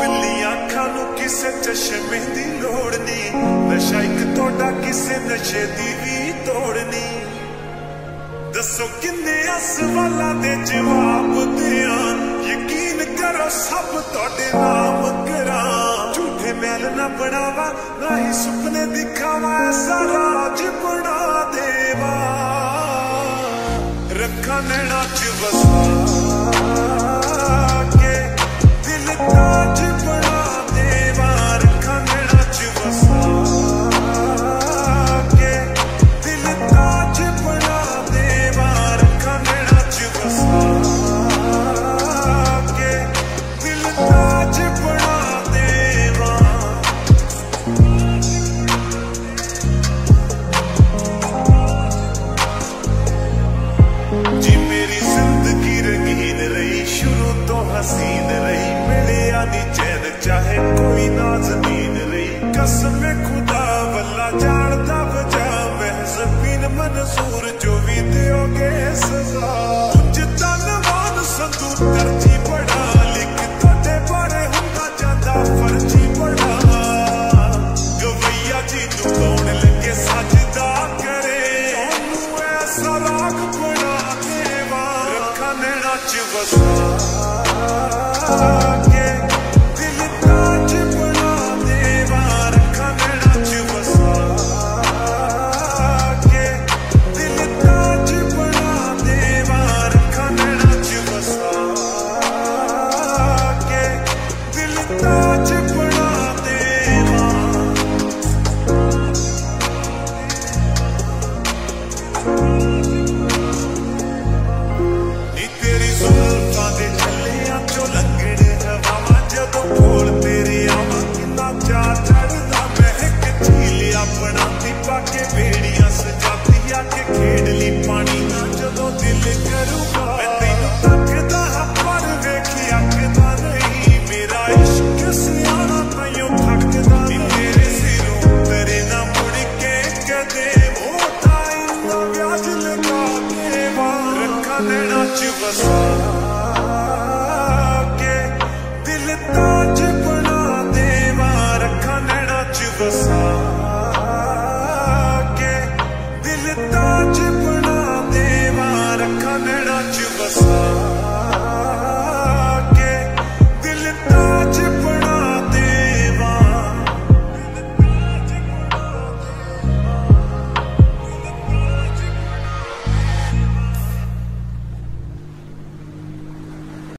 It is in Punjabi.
ਬਿੱਲੀ ਅੱਖਾਂ ਨੂੰ ਕਿਸੇ ਚਸ਼ਮੇ ਦੀ ਲੋੜ ਨਹੀਂ। ਨਸ਼ਾ ਇੱਕ ਤੁਹਾਡਾ ਕਿਸੇ ਨਸ਼ੇ ਦੀ ਵੀ ਤੋੜ ਨਹੀਂ। ਦੱਸੋ ਕਿੰਨੇ ਅਸਵਾਲਾਂ ਦੇ ਜਵਾਬ ਦਿਆਂ ਯਕੀਨ ਕਰੋ ਸਭ ਤੁਹਾਡੇ ਨਾਮ ਕਰਾਂ। ਝੂਠੇ ਮੈਲ ਨਾ ਬਣਾਵਾ, ਨਾ ਹੀ ਸੁਪਨੇ ਦਿਖਾਵਾ, ਐਸਾ ਰਾਜ ਬਣਾ ਦੇਵਾ। ਰੱਖਾ ਨੈਣਾ ਚ ਵਸਾ। ਸ਼ੁਰੂ ਹਸੀਨ ਰਹੀ, ਮਿਲਿਆ ਨੀ ਚੈਨ, ਚਾਹੇ ਕੋਈ ਨਾਜ਼ਨੀਨ ਰਹੀ। ਕਸਮੇ ਖੁਦਾ ਵੱਲਾ, ਜਾਣਦਾ ਵਜਾ ਮਹਿਜ਼ਬੀਨ ਮਨਜ਼ੂਰ, ਜੋ ਵੀ ਦਿਓਗੇ ਸਜ਼ਾ। ਉੱਚ ਧੰਨਵਾਦ ਸੰਦੂ ਤਰਜੀ ਬੜਾ ਲਿਖ ਤੁਹਾਡੇ ਬਾਰੇ ਹੁੰਦਾ ਜਾਂਦਾ, ਫਰਜੀ ਬੜਾ ਗਵਈਆ ਜੀ ਨੂੰ ਕੌਣ ਲੱਗੇ, ਸਜਦਾ ਕਰੇ। ਉਹਨੂੰ ਐਸਾ ਰਾਗ ਬਣਾ ਦੇਵਾ, ਰੱਖਾਂ ਨੈਣਾ ਚ ਵਸਾ। ਨੈਣਾ ਵਿੱਚ ਦਿਲ ਤਾਜ ਬਣਾ ਦੇਵਾ ਰੱਖਾਂ ਨੈਣਾ ਚ ਵਸਾ।